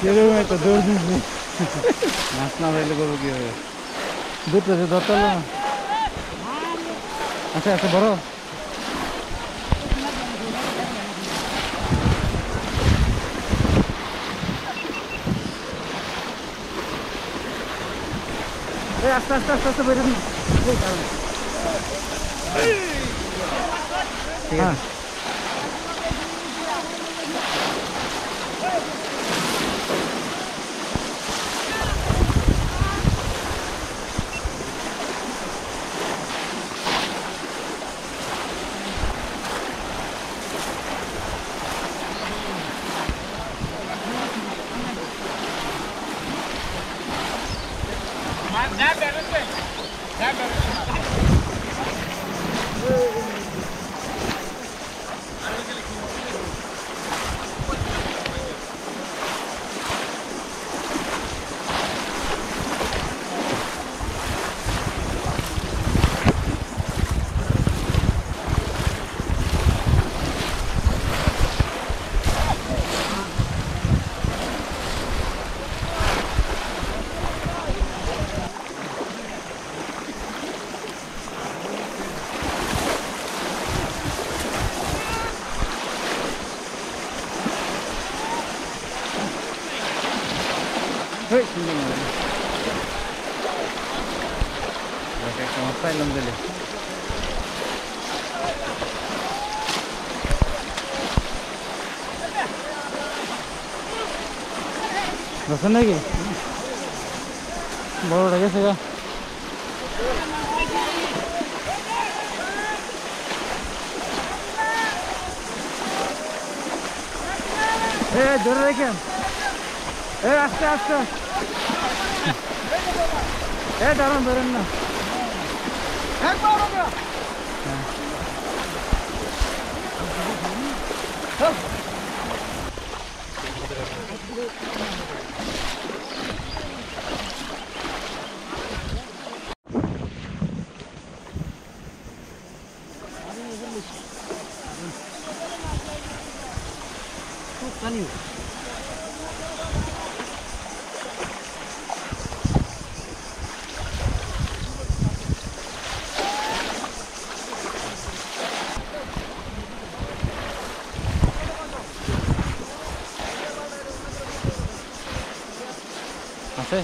কিরকম একটা দৌড় দিচ্ছি মাছ না পাইলে করবো কি হবে দুটো আছে ধরতে পারলো না আচ্ছা আচ্ছা বড় এই আস্তে আস্তে আস্তে আস্তে বেরোন ঠিক আছে Nereden öldün? Nereden öldün? Hoi, sini. Pakai kawasan dalam boleh. Rasa lagi. Baru lagi saya. Hey, dur lagi. Hey, aste aste. 대단한 노래나 백바로가 아니 啊对